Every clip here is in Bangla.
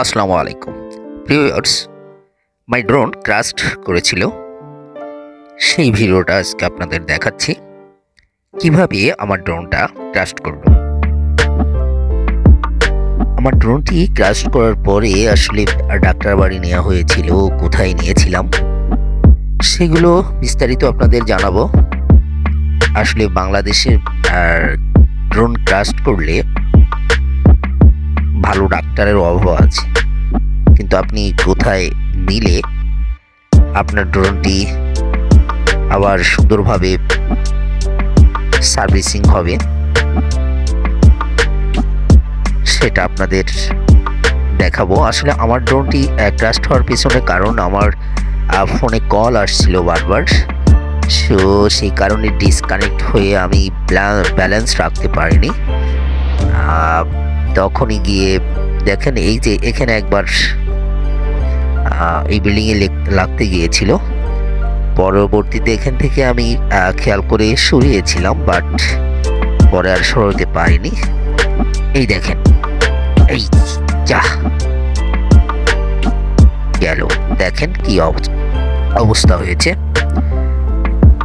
আসসালামু আলাইকুম। ভিউয়ার্স মাই ড্রোন ক্রাস্ট করেছিল। সেই ভিডিওটা আজকে আপনাদের দেখাচ্ছি। কীভাবে আমার ড্রোনটা ক্রাস্ট করল? আমার ড্রোনটি ক্রাস্ট করার পরে আসলে ডাক্তার বাড়ি নেওয়া হয়েছিল, কোথায় নিয়েছিলাম, সেগুলো বিস্তারিত আপনাদের জানাব। আসলে বাংলাদেশের ড্রোন ক্রাস্ট করলে ভালো ডাক্তারের অভাব আছে। কিন্তু আপনি কোথায় নিলে আপনার ড্রোনটি আবার সুন্দরভাবে সার্ভিসিং হবে, সেটা আপনাদের দেখাবো। আসলে আমার ড্রোনটি ক্রাস্ট হওয়ার পিছনে কারণ আমার ফোনে কল আসছিল বারবার। সো, সেই কারণে ডিসকানেক্ট হয়ে আমি ব্যালেন্স রাখতে পারিনি। তখনই গিয়ে দেখেন এই যে এখানে একবার এই বিল্ডিংয়ে লাগতে গিয়েছিল। পরবর্তীতে এখান থেকে আমি খেয়াল করে সরিয়েছিলাম বাট পরে আর সরাতে পারিনি। এই দেখেন, এই যা। গেল, দেখেন কি অবস্থা হয়েছে।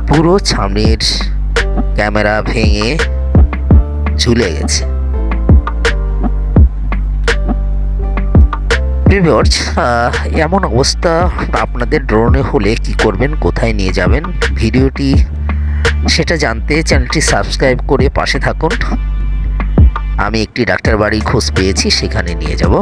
পুরো সামনের ক্যামেরা ভেঙে ঝুলে গেছে। ভিউয়ার্স এমন অবস্থা আপনাদের ড্রোনে হলে কি করবেন? কোথায় নিয়ে যাবেন? ভিডিওটি সেটা জানতে চ্যানেলটি সাবস্ক্রাইব করে পাশে থাকুন। আমি একটি ডাক্তার বাড়ি খোঁজ পেয়েছি, সেখানে নিয়ে যাব।